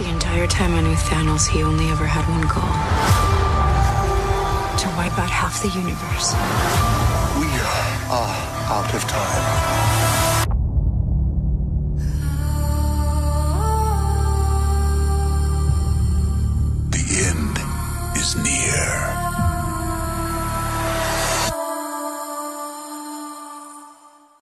The entire time I knew Thanos, he only ever had one goal to wipe out half the universe. We are out of time.